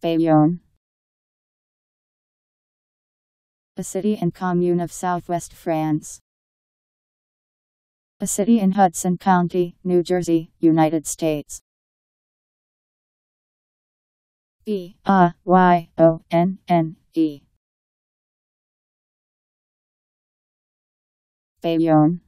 Bayonne. A city and commune of southwest France. A city in Hudson County, New Jersey, United States. B a y o n n e. Bayonne.